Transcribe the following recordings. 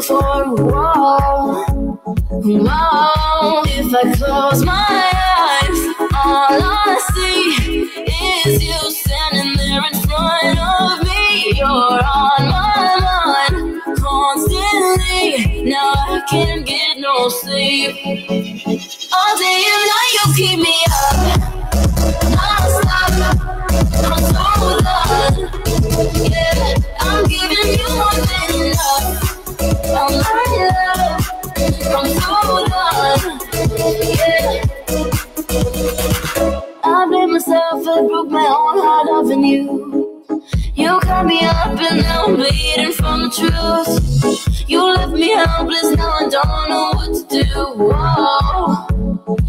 before a. Whoa, if I close my eyes, all I see is you standing there in front of me. You're on my mind constantly. Now I can't get no sleep. All day and night you keep me up. I broke my own heart loving you. You cut me up and now I'm bleeding from the truth. You left me helpless, now I don't know what to do. Whoa,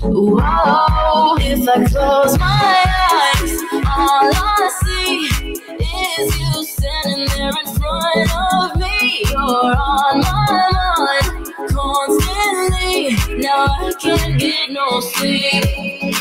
whoa. If I close my eyes, all I see is you standing there in front of me. You're on my mind constantly. Now I can't get no sleep.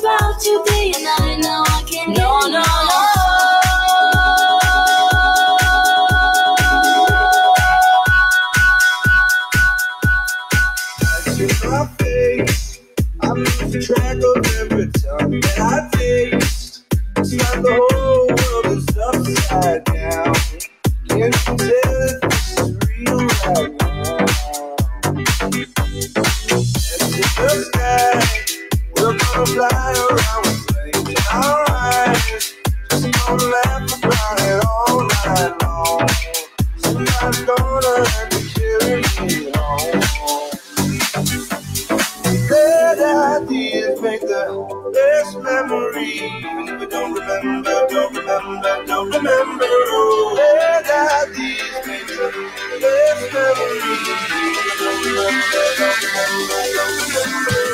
about you and I know I can. No, no, no. Yeah.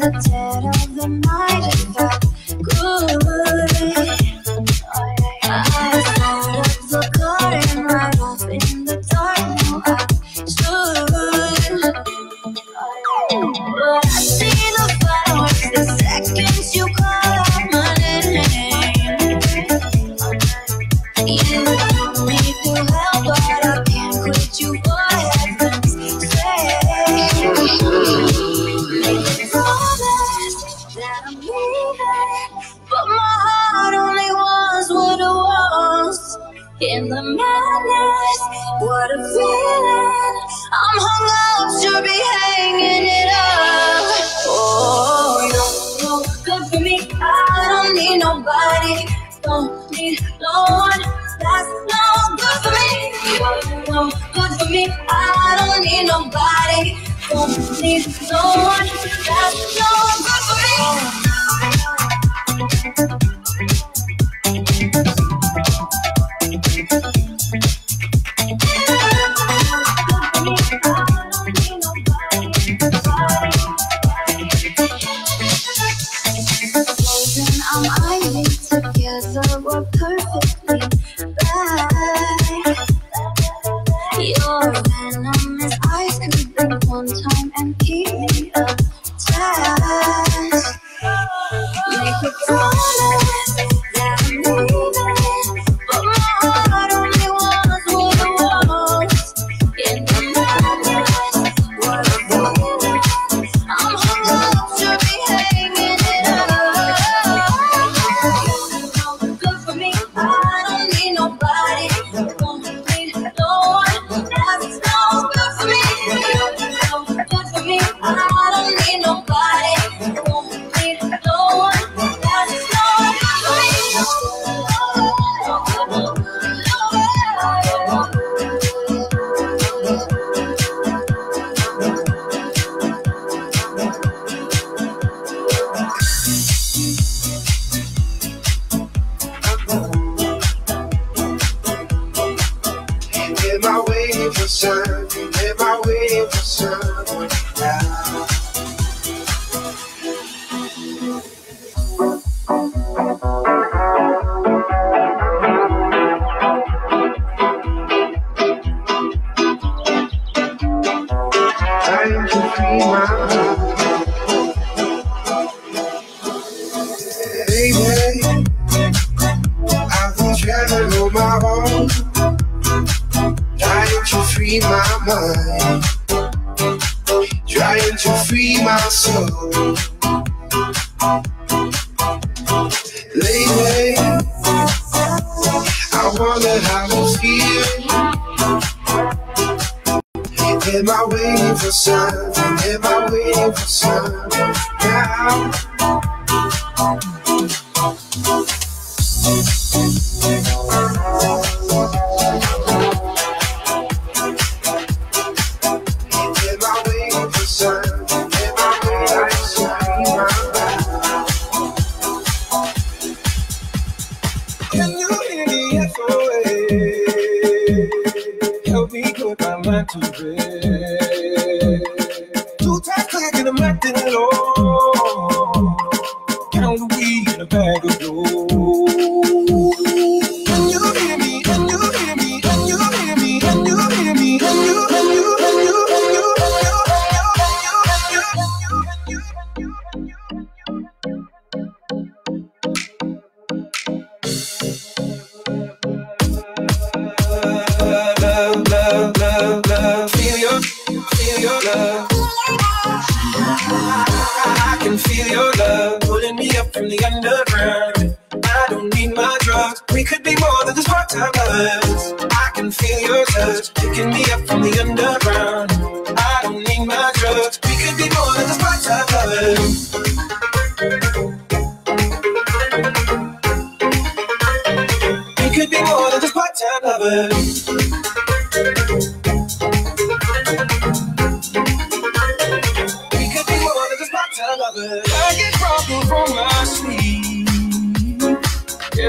the day. Am my way for sun, Am my way for sun.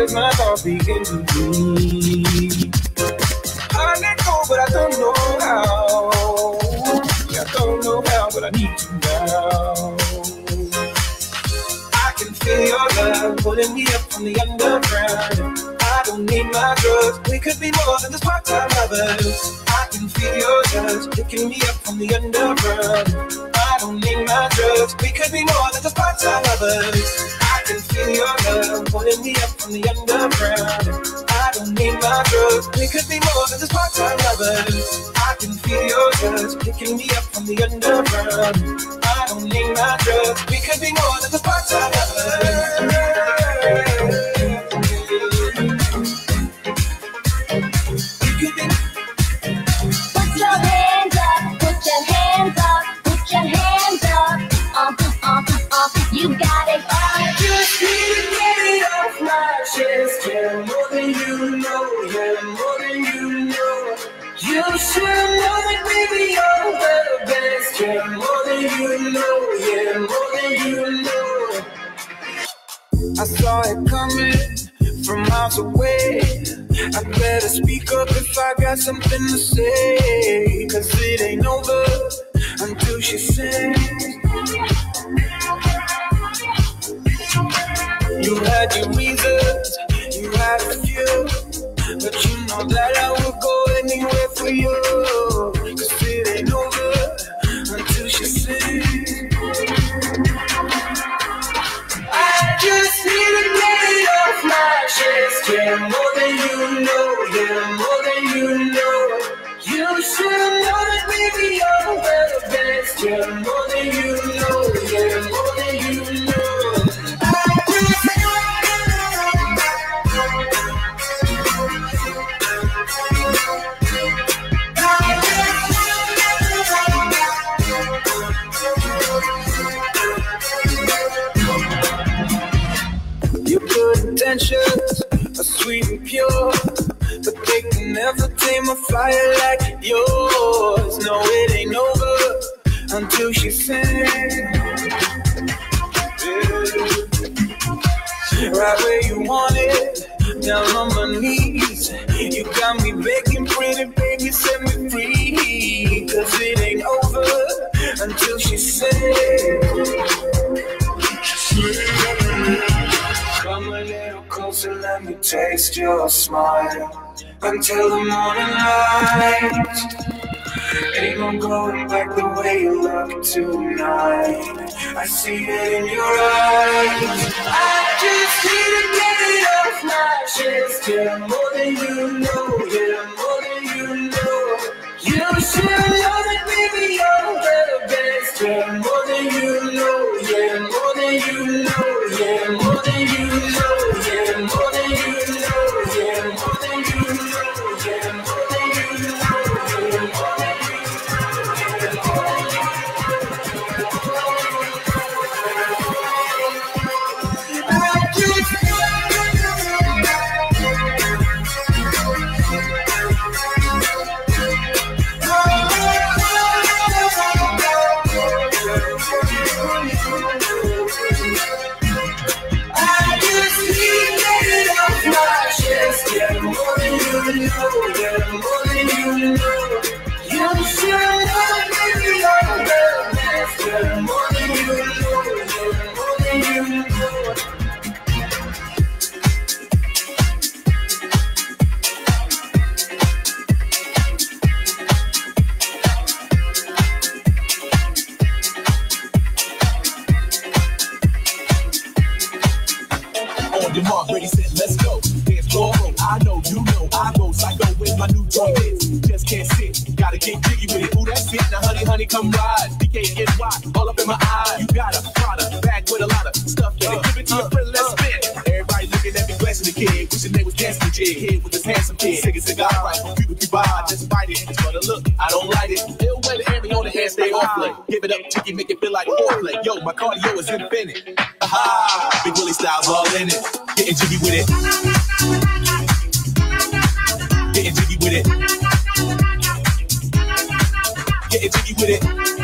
as my thoughts begin to bleed. I let go, but I don't know how. I don't know how, but I need you now. I can feel your love pulling me up from the underground. I don't need my drugs. We could be more than just part-time lovers. I can feel your touch picking me up from the underground. I don't need my drugs. We could be more than just part-time lovers skinny your love pulling me up from the underground. I don't need my drugs, we could be more than just part-time lovers. I can feel your touch, picking me up from the underground. I don't need my drugs, we could be more than just part-time lovers. You got it. The best. More than you know. Yeah, more than you know. I saw it coming from miles away. I better speak up if I got something to say. Cause it ain't over until she sings. You had your reasons, you had a few. But you know that I would anywhere for you. Cause it ain't over until she sings. I just need to get it off my chest. Yeah, more than you know. Yeah, more than you know. You should know that baby you're the best. Yeah, more than you know. Intentions are sweet and pure, but they can never tame a fire like yours. No, it ain't over until she sings. Yeah. Right where you want it, down on my knees. You got me begging, pretty baby, set me free. Cause it ain't over until she sings. Taste your smile until the morning light. Ain't no going back the way you look tonight. I see it in your eyes. I just need to get it off my chest. Yeah, more than you know. Yeah, more than you know. You should know that baby you're the best. Yeah, more than you know. Yeah, more than you know. Yeah, more than gotta get jiggy with it. Ooh, that's it. Now, honey, honey, come ride. DKNY, all up in my eye. You got a product, back with a lot of stuff in it. Give it to your friend, let's spin. Everybody looking at me, blessing the kid. Wishing they was dancing the jig. Here with this handsome kid. Sick a cigar, right? People be by, just bite it. It's for the look, I don't like it. Ill weather, every on the hand, stay off play. Give it up, chicky, make it feel like foreplay. Yo, my cardio is infinite. Aha, Big Willie style's all in it. Getting jiggy with it. Getting jiggy with it. Getting jiggy with it.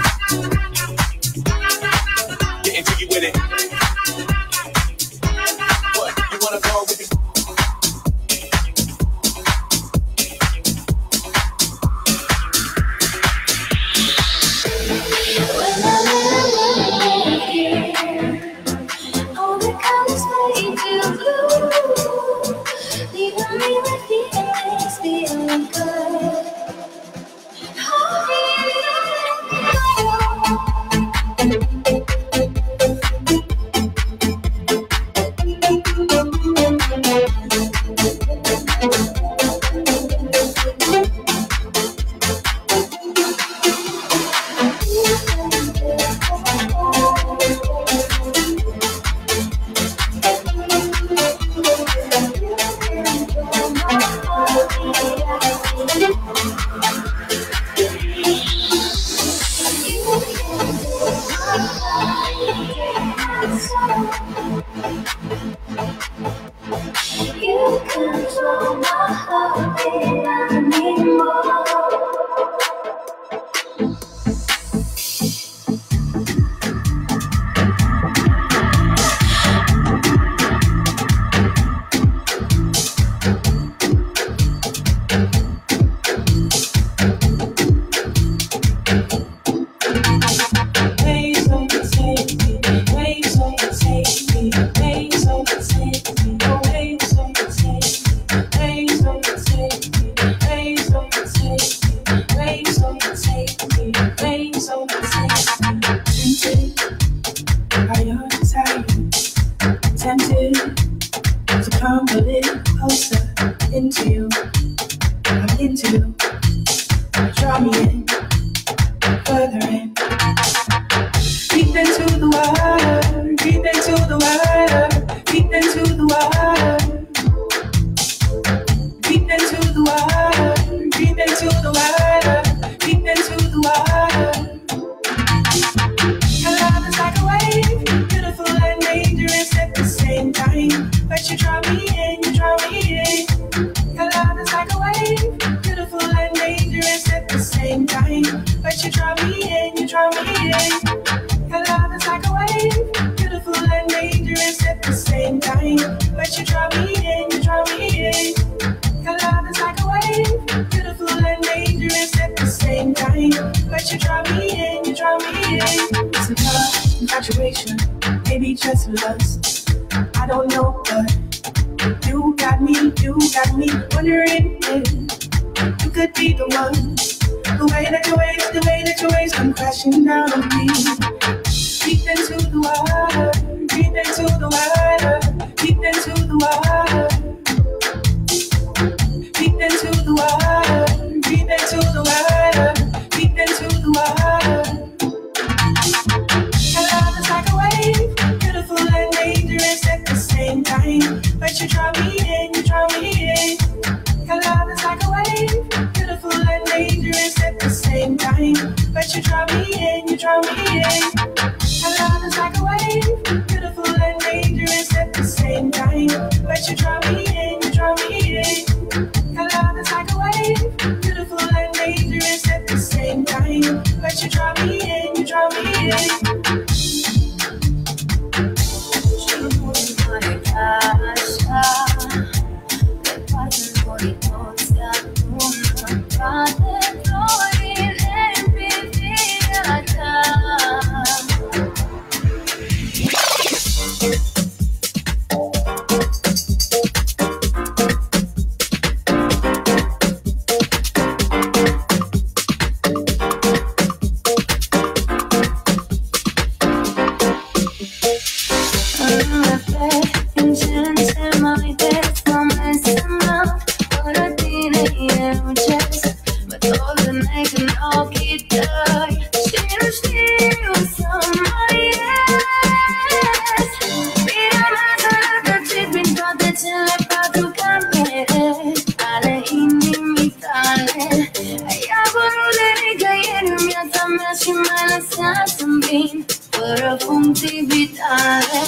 și m-ai lăsat în vin Fără punctivitare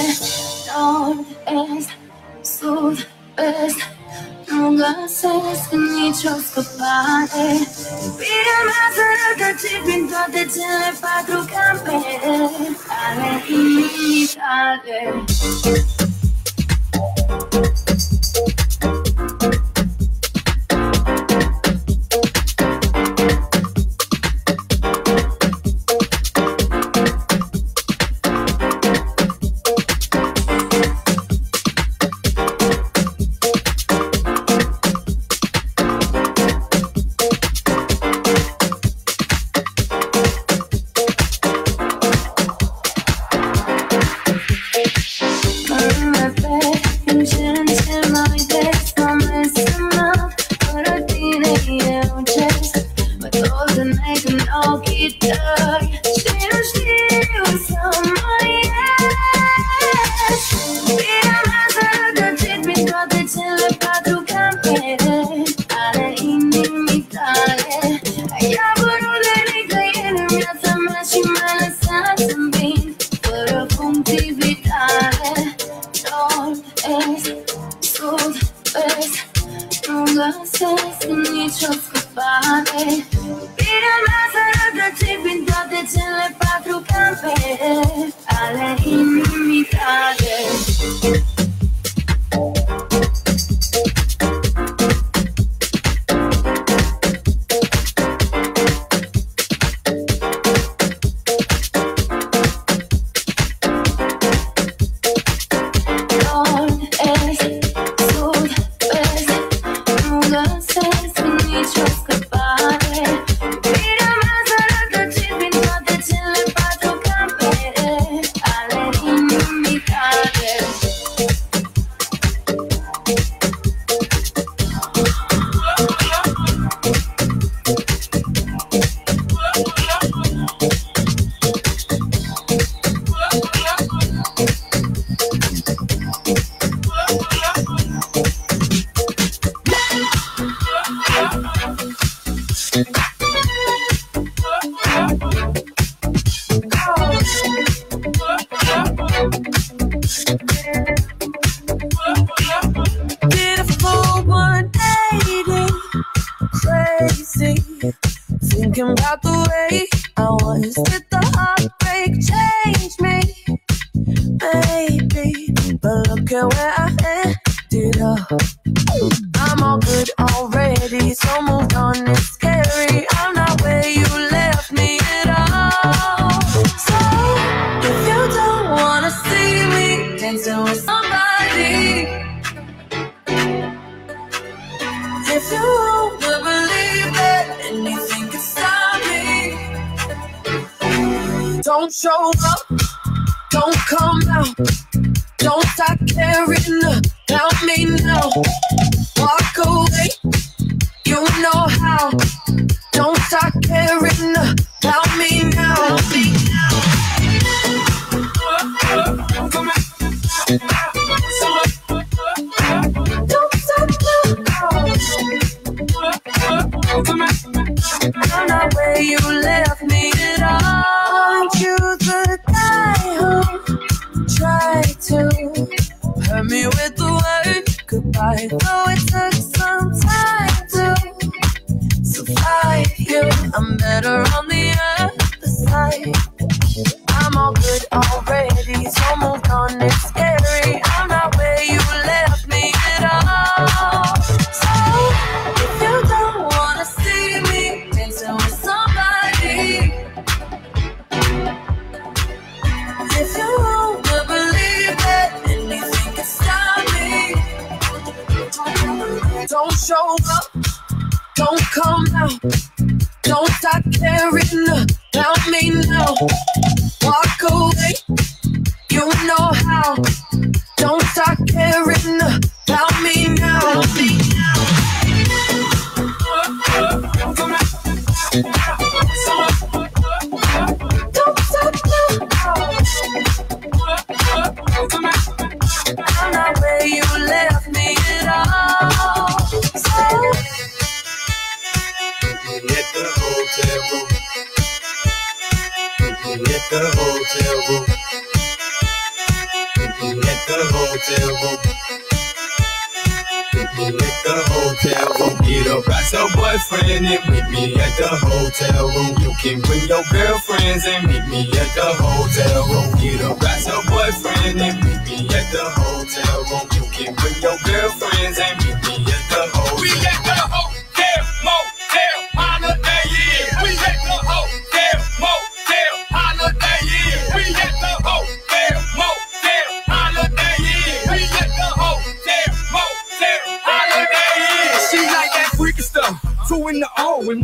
Nord-est, sud-est Nu găsesc nicio scăpare Iubirea mea sărată și prin toate cele patru campere Ale inimii tale Thank you. Hotel room. Hit the hotel room. Hit the hotel room. Get up, got your boyfriend and meet me at the hotel room. You can bring your girlfriends and meet me at the hotel room. Get up, got your boyfriend and meet me at the hotel room. You can bring your girlfriends and meet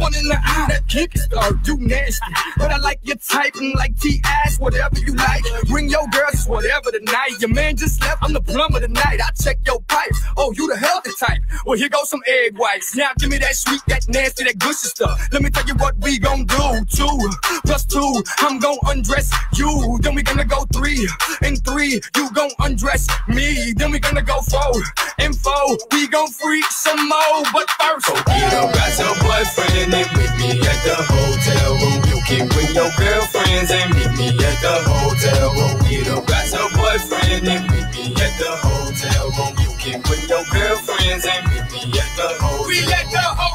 one in the eye. That kinky stuff, you nasty. But I like your type like T-ass, whatever you like. Bring your girls, whatever tonight. Your man just left, I'm the plumber tonight. I check your pipe. Oh, you the healthy type. Well, here goes some egg whites. Now give me that sweet, that nasty, that gushy stuff. Let me tell you what we gon' do. Two plus two, I'm gon' undress you. Then we gonna go three and three. You gon' undress me. Then we gonna go four and four. We gon' freak some more. But first, so get up, got your boyfriend and meet me at the hotel room. You can bring your girlfriends and meet me at the hotel room. Get up, got your boyfriend and meet me at the hotel room. You can bring your girlfriends and meet me at the hotel. We at the hotel,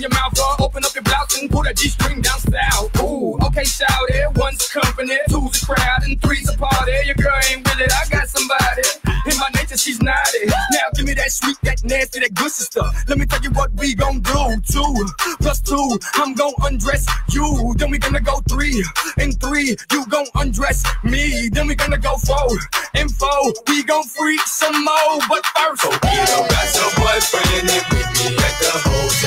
in your mouth, uh, open up your blouse and pull that G-string down south. Ooh, okay, shout it. One's company, two's a crowd, and three's a party. Your girl ain't with it, I got somebody. In my nature, she's naughty. Now give me that sweet, that nasty, that good stuff. Let me tell you what we gon' do. Two plus two, I'm gon' undress you. Then we gonna go three and three, you gon' undress me. Then we gonna go four and four, we gon' freak some more. But first, so get up, got your boyfriend meet me at the hotel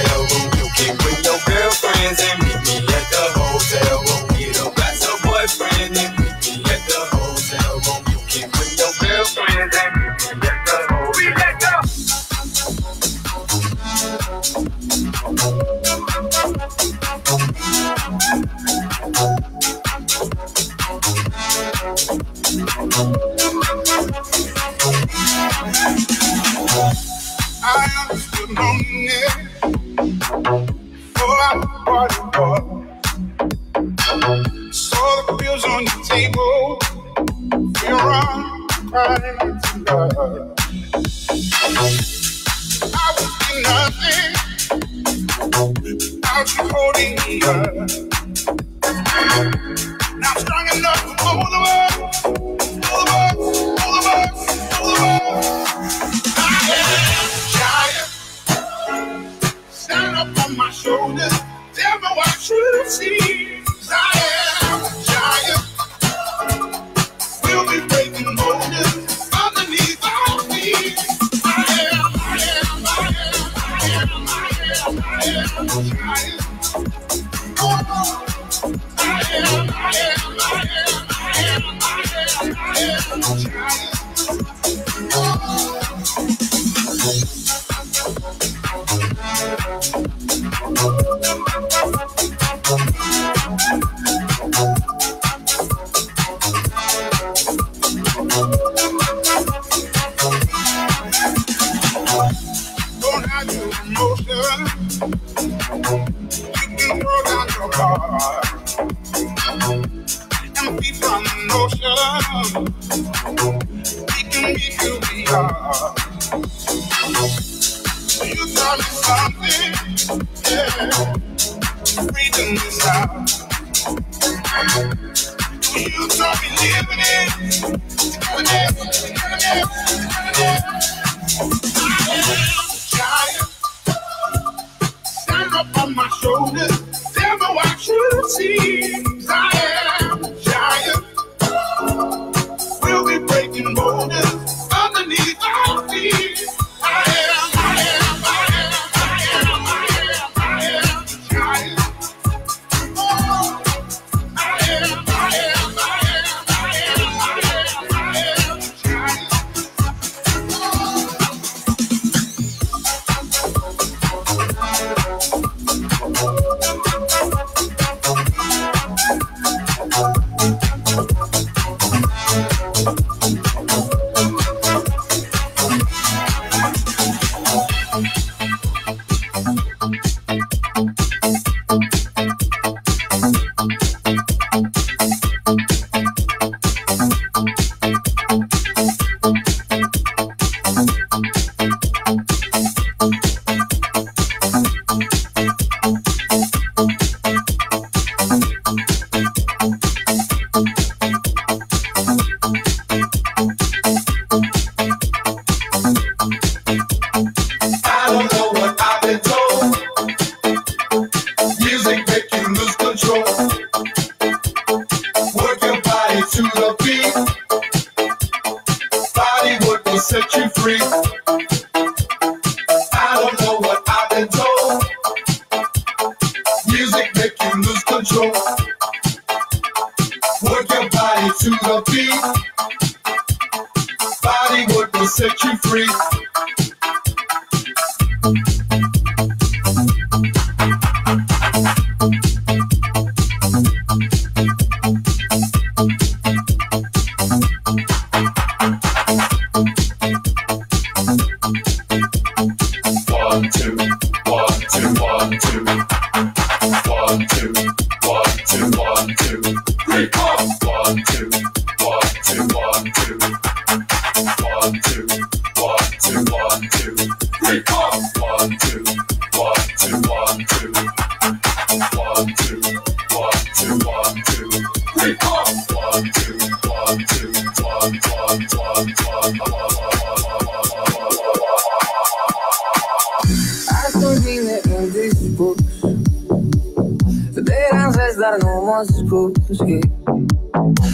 as bruzi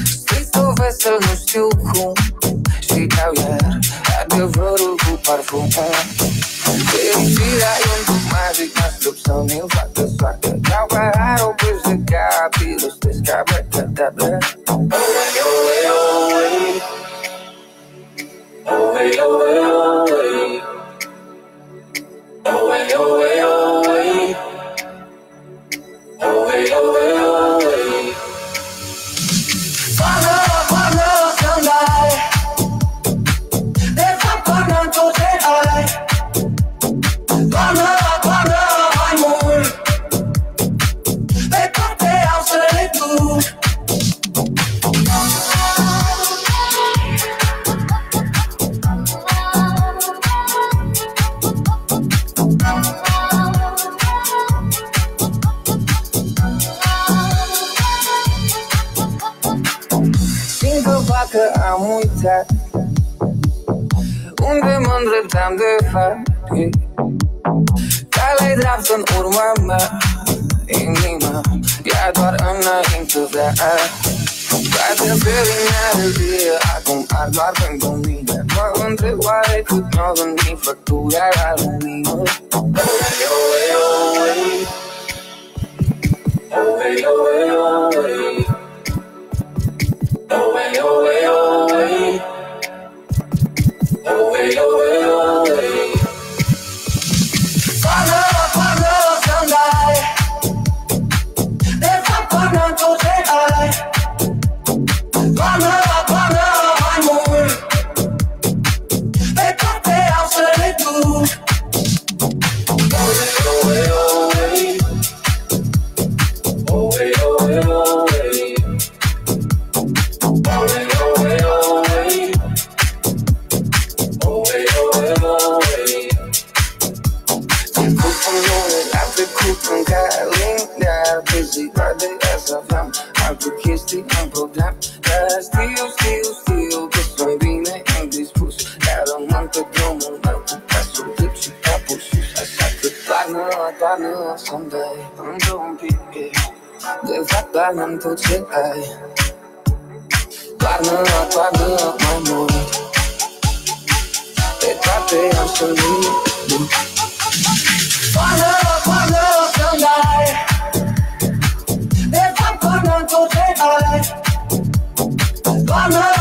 Scritto weselno ściuchu Świtał jer A dioworu ku parfum Dirigida y un tus mágicas Loops on you, fuck the sucker Trabajar o pues de capilos Descabreta, tabla Owe, owe, owe Owe, owe, owe Owe, owe, owe Owe, owe, owe dacă am uitat Unde mă îndreptam de fapt Care-i dreaptă în urma mea. Inima Ea doar înainte de a Toate felinarele Acum ar doar pentru mine. Mă întreb oare cât mi-au venit Factura la lumină? Oh, hey, oh, hey, oh, hey. Oh, hey, oh, hey, hey. Hey, hey, hey. Până, până să-mi dai De fapt, până tu te ai Până, până mai mult Pe toate au să le duc am trecut în calendar Pe zi de asta aveam alte chestii în program Dar știu, știu, știu că sunt bine indispus Dar rămân pe drumul meu cu pasul drept și capul sus. Așa că toarnă, toarnă să-mi dai încă un pic De fapt, toarnă-mi tot ce ai. Toarnă, toarnă mai mult. Pe toate am să le duc Toarnă, dai De toarnă tot ce ai Toarnă, toarnă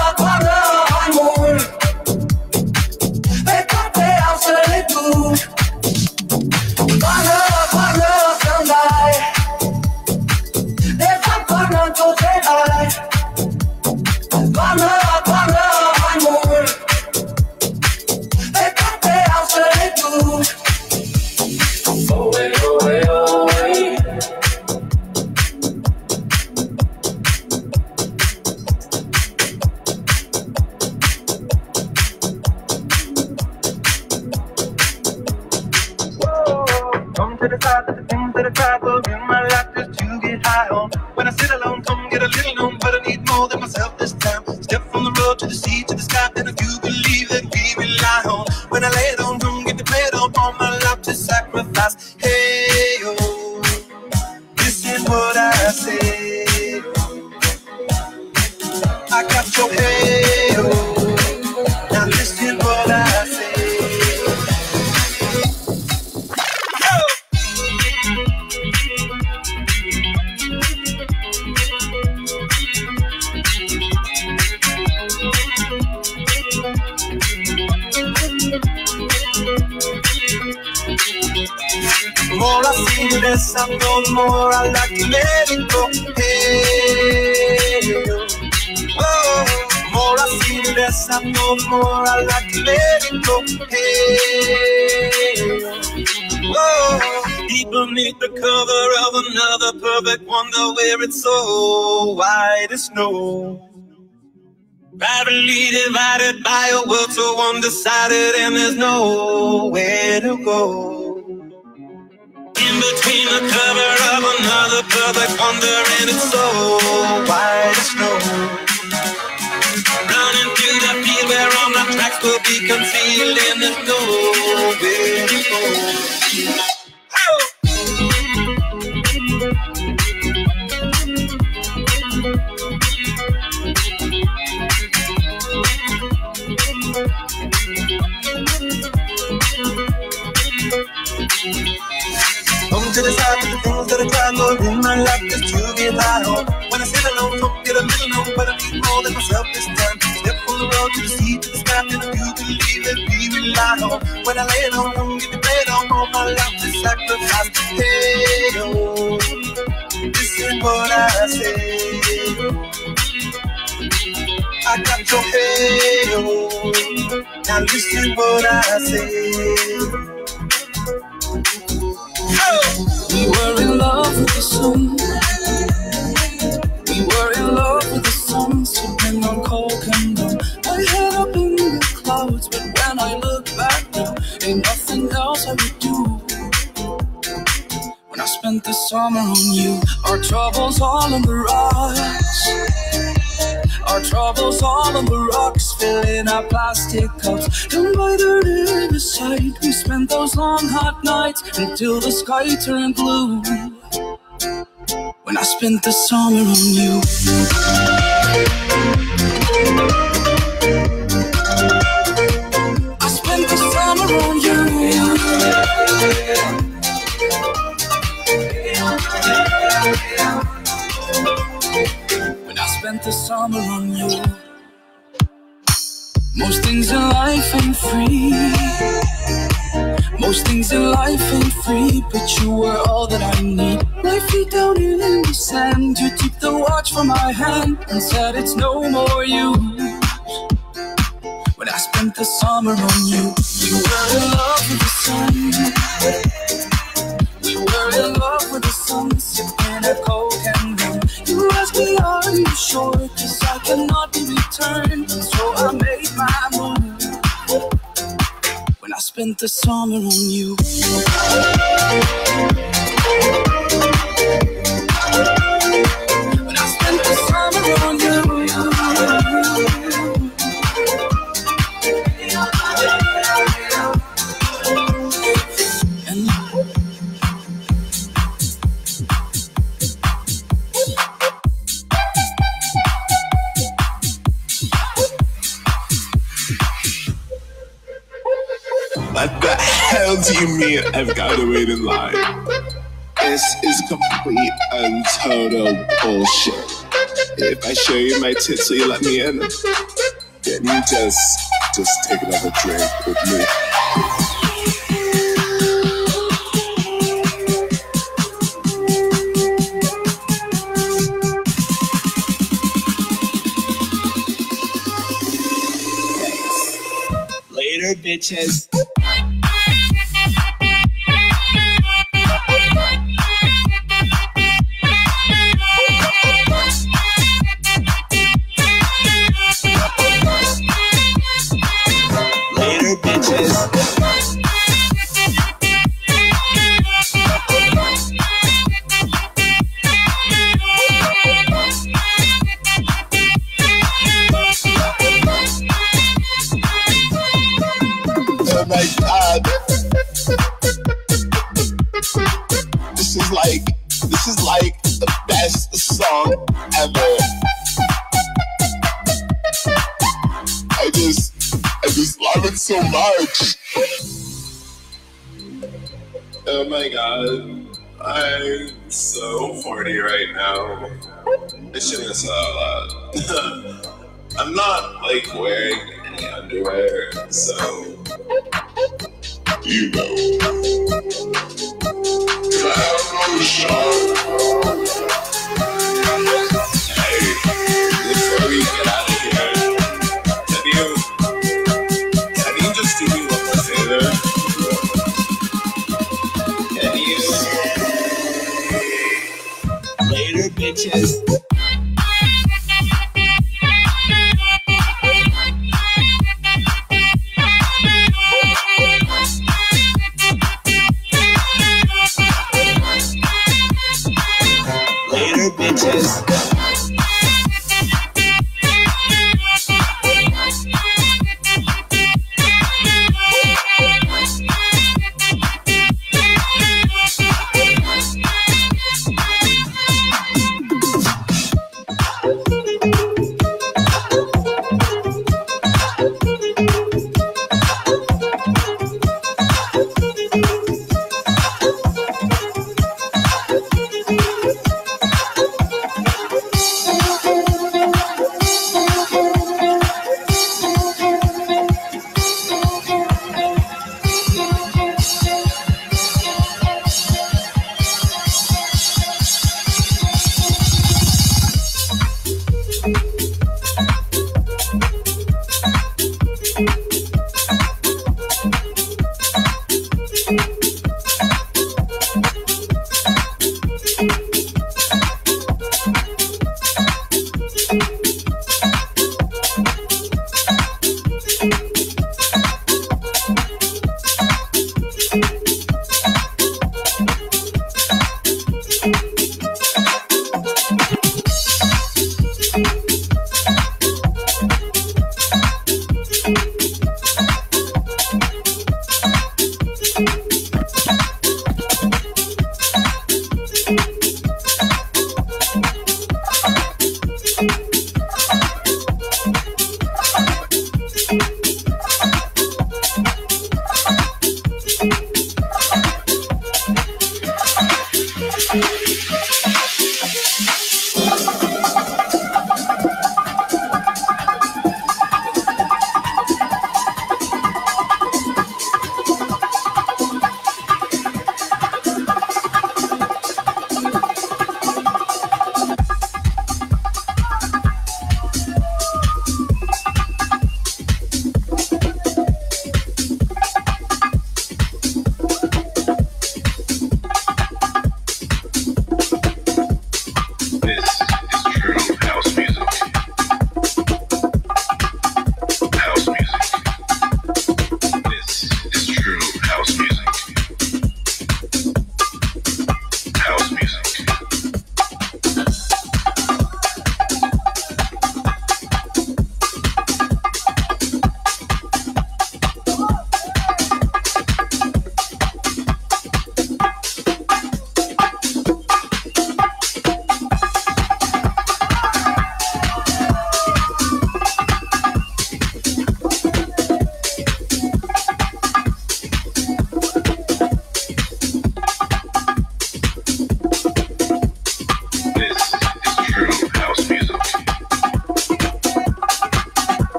undecided, and there's nowhere to go. In between the cover of another perfect wonder, and it's so white as snow. Running through the field where all my tracks will be concealed, and there's nowhere to go. To the side of the things that I try, Lord, in my life just to get high on. When I sit alone, don't get a little known, but I need more than myself this time. Step from the road to the sea to the sky, and I do believe that we rely on. When I lay it on, don't get the bed on, all my life to sacrifice. Hey, oh, this is what I say. I got your oh, now listen what I say. We were in love with the sun. We were in love with the sun, sipping on coke and rum. My head up in the clouds, but when I look back now, ain't nothing else I would do. When I spent the summer on you, our troubles all on the rise. Our troubles all on the rocks, filling our plastic cups. Down by the riverside, we spent those long hot nights until the sky turned blue. When I spent the summer on you. Spent the summer on you. Most things in life ain't free. Most things in life ain't free, but you were all that I need. My feet down in the sand, you took the watch from my hand and said it's no more use. When I spent the summer on you, you were in love with the sun. We were in love with the sun, sipping a coke sure? Cause I cannot be returned. So I made my move. When I spent the summer on you. I show you my tits, so you let me in? Can you just, just take another drink with me? Later, bitches. Not like wearing Later,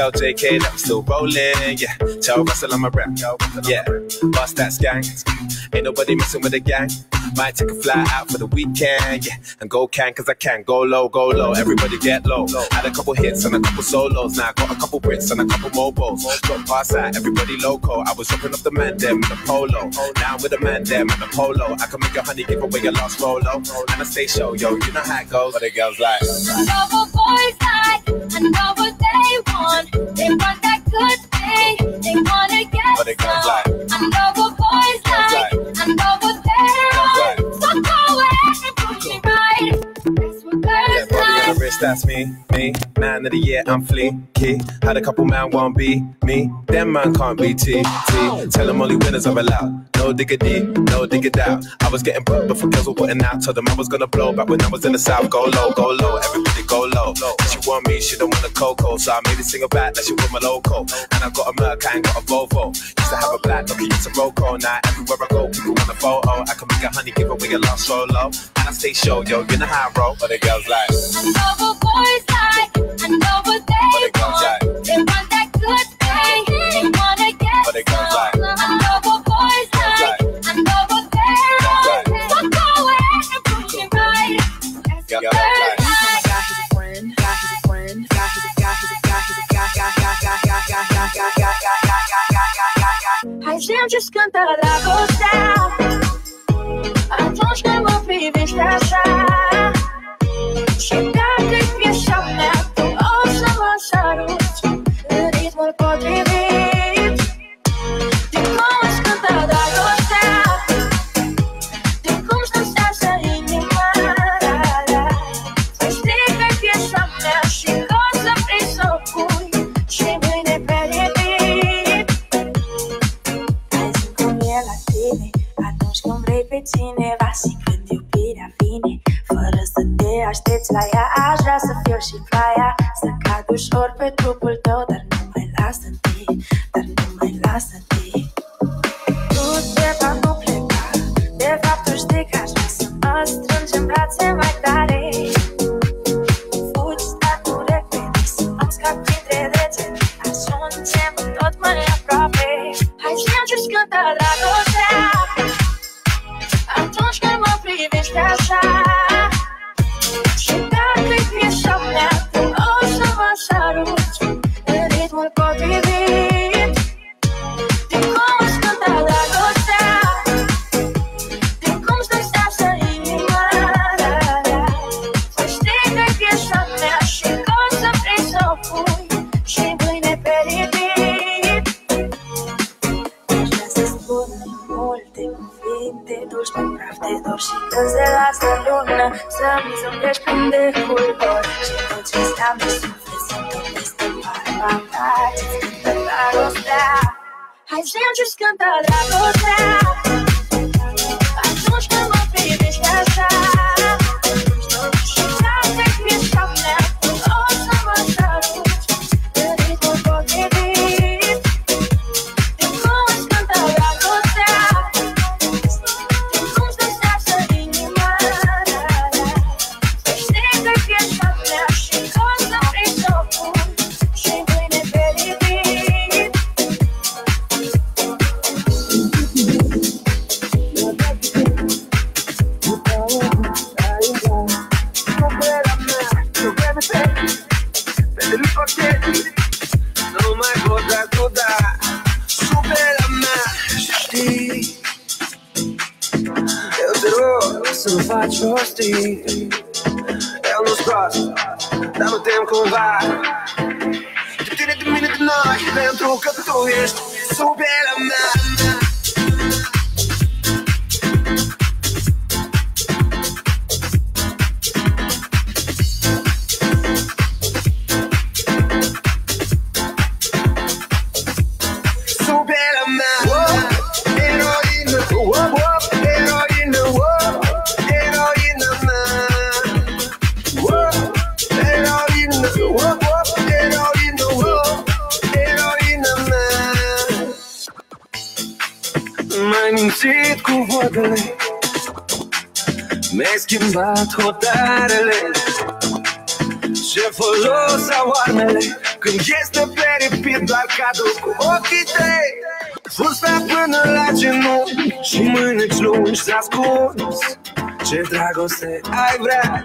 Tell JK that I'm still rolling. Yeah. Tell Russell I'm a rap. Yeah. Bust that gang. Ain't nobody messing with the gang. Might take a fly out for the weekend. Yeah. And go can cause I can. Go low, go low. Everybody get low. Had a couple hits and a couple solos. Now I got a couple Brits and a couple mobiles. Drop past that. Everybody loco. I was dropping off the man them in the polo. Now I'm with the man them in the polo. I can make a honey give away your last rolo. And I stay show, yo. You know how it goes. But the girls like. I know what boys like, I know what they want. They want that good thing, they wanna get But it goes some. like- I know that's me, me. Man of the year, I'm fleeky. Had a couple man won't be me. Them man can't be T, T. Tell them only winners are allowed. No diggity, no diggity out. I was getting booked before girls were putting out. Told them I was gonna blow back when I was in the south. Go low, go low, everybody go low. She want me, she don't want a cocoa. So I made a single back that she want my loco. And I got a Merc, I ain't got a Volvo. Used to have a black, lucky it's a Roco. Now everywhere I go, people want a photo. I can make a honey, give away a lost solo. And I stay show, yo, you know how I roll. But the girls like. I know what boys like, I know what they But it goes like- want. They want that good thing, they wanna get it goes I know what boys like, I know what they're on. So go ahead and put me right. That's Yeah, what yeah, girls like- like. A gente canta lá gostar Atunci când mă privești așa Și să mă saruți În ritmul potrivit De cum îți cântă dragostea De cum stânsează inima da, da. Să strică piesa mea Și că o să vrei să o pui Și mâine pe repeat Hai zi cum e la tine Atunci când vrei pe cineva aștepți la ea Aș vrea să fiu și ploaia Să cad ușor pe trupul tău Dar nu mai lasă-te Dar nu mai lasă-te. Tu de fapt nu pleca De fapt tu știi că aș vrea să mă strângi în brațe mai tare. Fugi, dar nu repede Să nu scap printre degete Ajungem tot mai aproape. Hai zi-mi cântă dragostea Atunci când mă privești așa Ce dragoste ai vrea?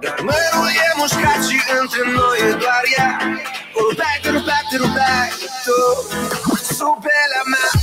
Dar mărul e mușcat și între noi e doar ea. Rupeai, te rupeai, te rupeai Tu. Sub pielea mea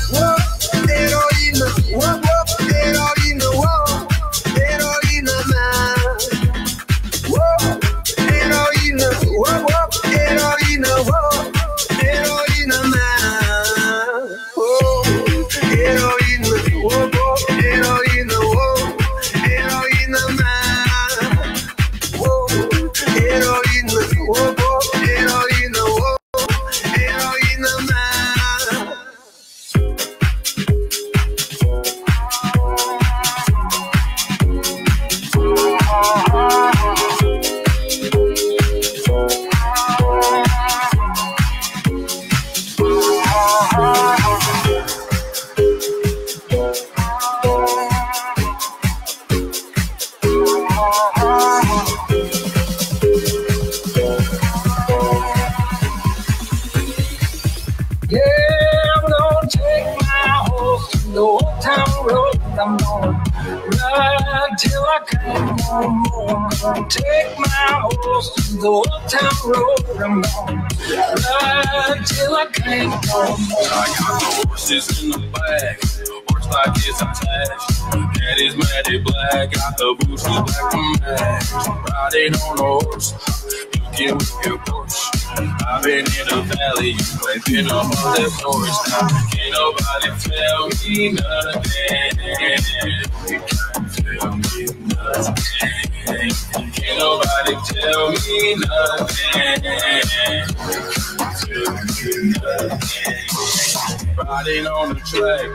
the old town road. I'm gonna ride till I can't no more. I got the horses in the back. Horse stock is attached. Cat is matted black. Got the boots is black and match. Riding on a horse. You can whip your Porsche. I've been in the valley. You ain't been up on that forest. Now can't nobody tell me nothing. You can't tell me nothing. Can't nobody tell me nothing. Nothing. Riding on the track,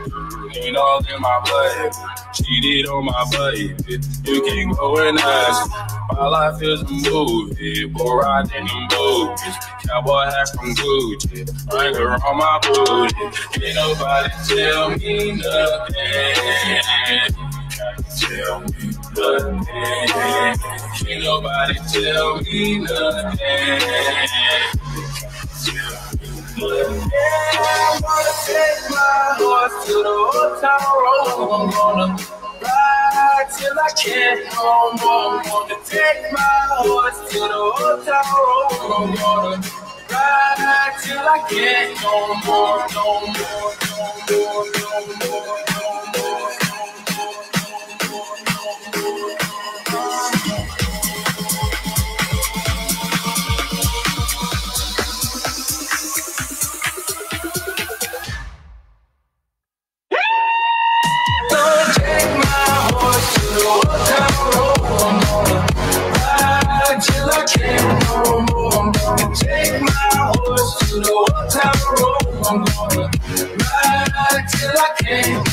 ain't all in my blood. Cheated on my baby, you can go and ask. My life is a movie, boy riding in booties. Cowboy hat from Gucci, finger on my booty. Can't nobody tell me nothing. Tell me nothing. Can't nobody tell me nothing. I'm gonna take my horse to the old town road. I'm gonna ride till I can't no more. I'm gonna take my horse to the old town road. I'm gonna ride till I can't no more, no more, no more, no more, till I can't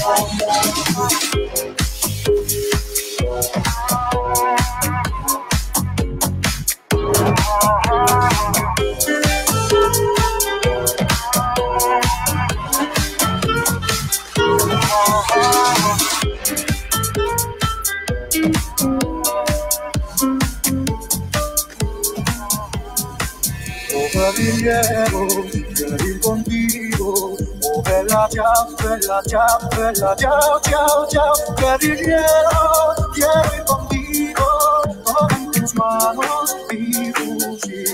bella ciao, bella ciao, bella ciao, ciao, ciao, guerrillero, quiero ir contigo, toma en tus manos y fugir.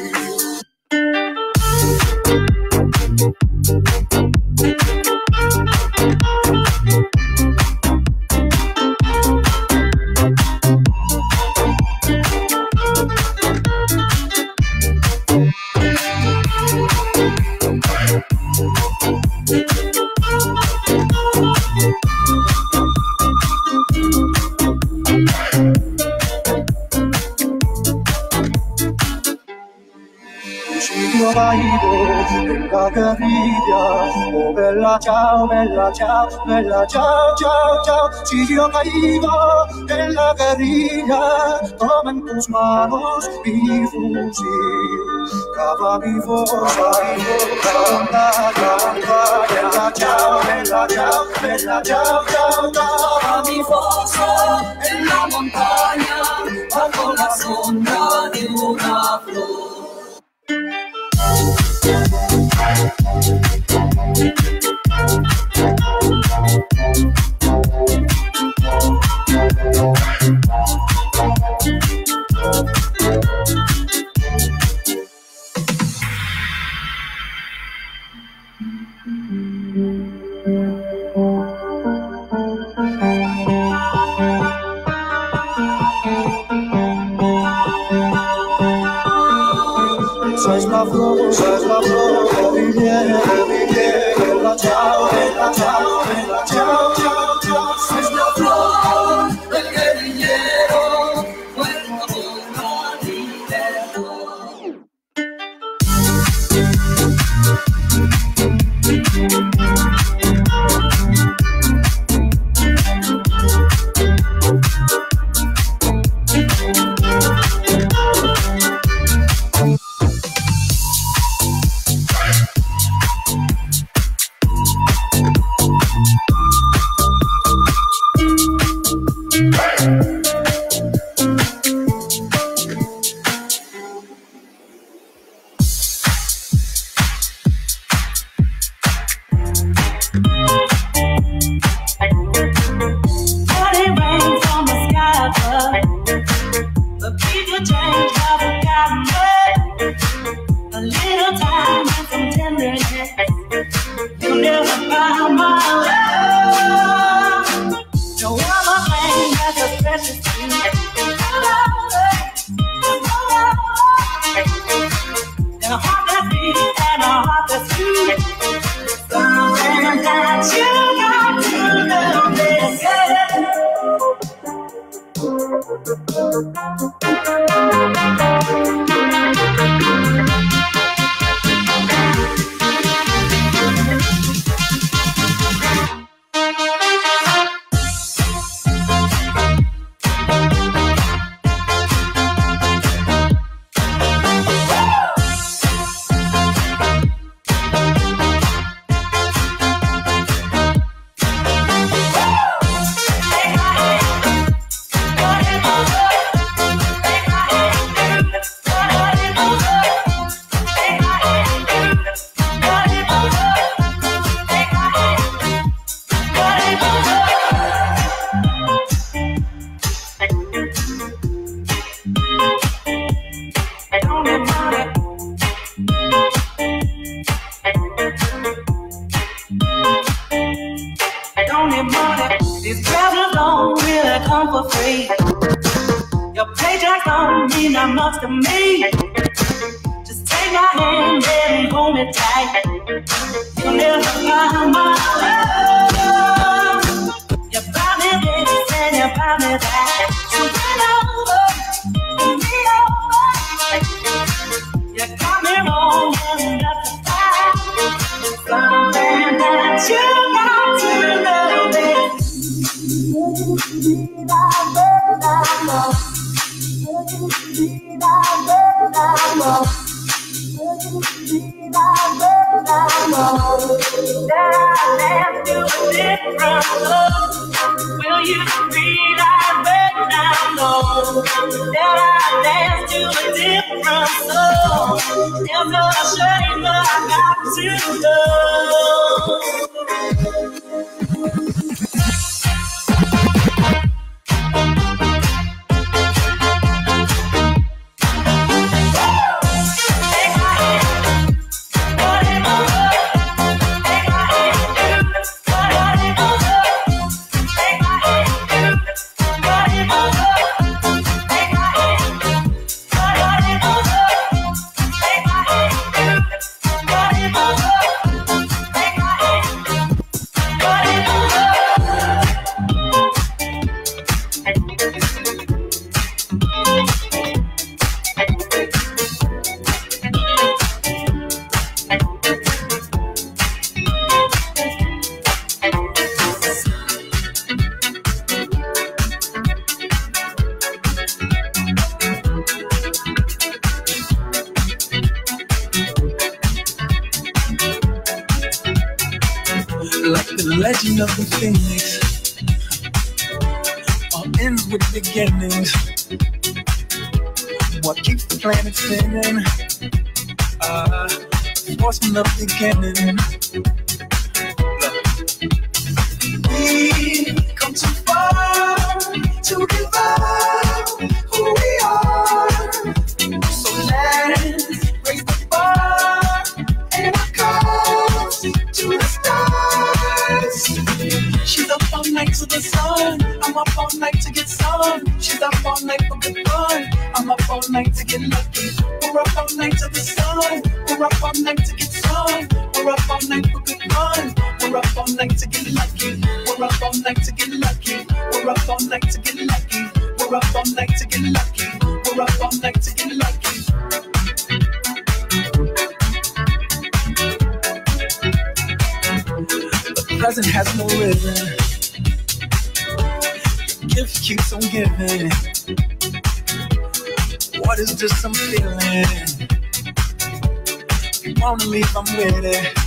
chao, bella chao, bella chao, chao, chao. Si yo caigo en la guerrilla, toma en tus manos mi fusil. Cava mi fosa, canta, canta, bella chao, bella chao, bella chao, chao, Cava mi fosa en la montaña, bajo la sombra de una flor. Like the legend of the phoenix. All ends with beginnings. What keeps the planet spinning? Uh, force from the beginning. Look. We come too far to give up night to get lucky. We're up all night to the sun. We're up all night to get some. We're up all night for good fun. We're up all night to get lucky. We're up all night to get lucky. We're up all night to get lucky. We're up all night to get lucky. We're up all night to get lucky. The present has no rhythm. Gift keeps on giving. Is this I'm feeling? You wanna leave, I'm with it.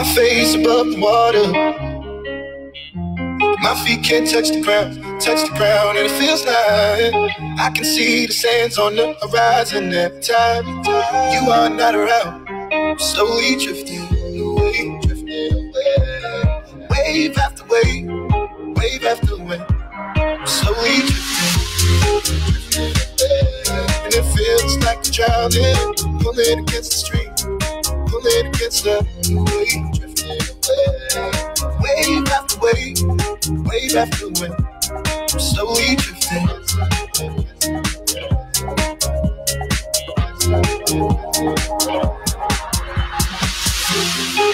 My face above the water. My feet can't touch the ground, touch the ground, and it feels like I can see the sands on the horizon every time you are not around. Slowly drifting away, drifting away, wave after wave, wave after wave, slowly drifting, drifting away, and it feels like you're drowning, pulling against the stream, pulling against the wave, drifting away, wave after wave, wave after wave, slowly drifting.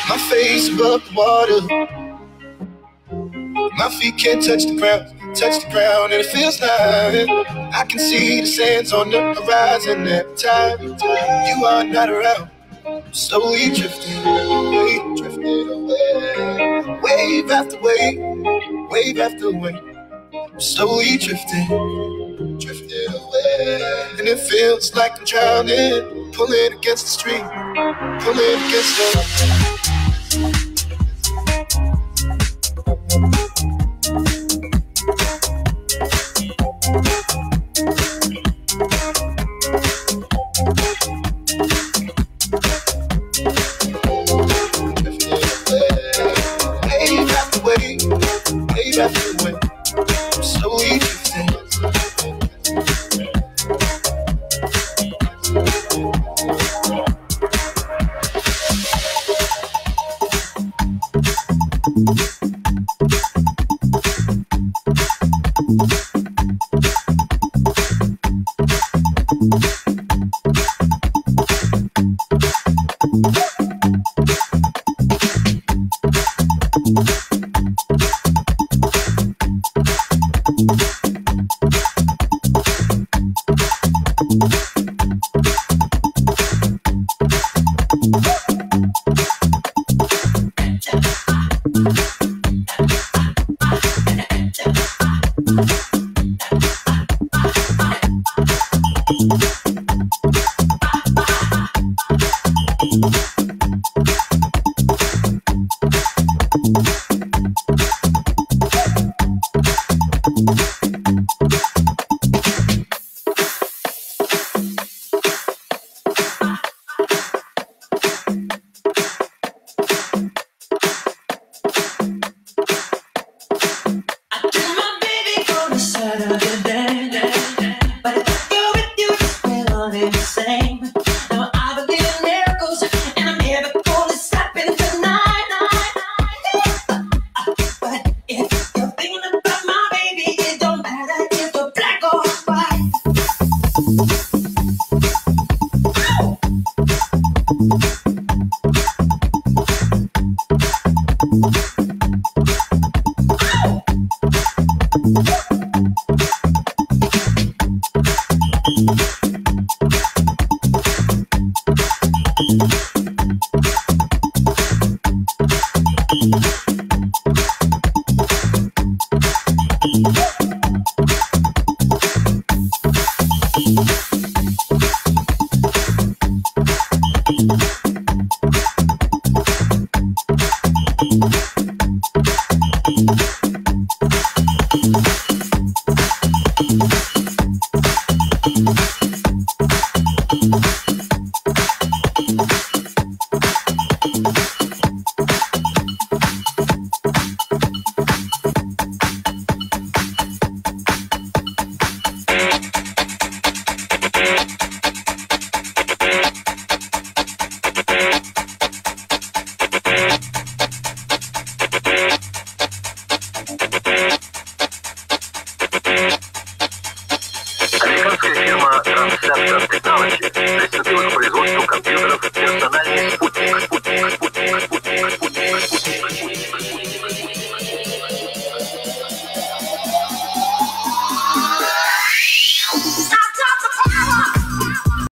My face above the water. My feet can't touch the ground, touch the ground, and it feels like I can see the sands on the horizon every time you are not around. Slowly drifting away, drifting away, wave after wave, wave after wave, I'm slowly drifting, drifting away. And it feels like I'm drowning, pulling against the stream, pulling against the. Wave